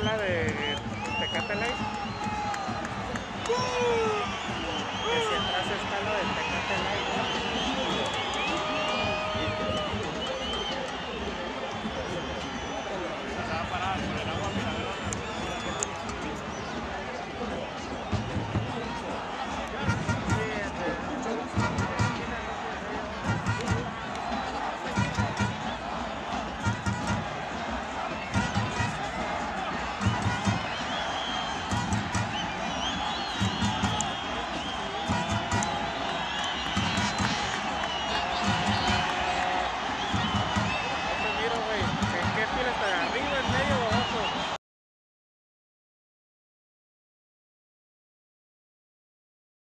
la de Tecate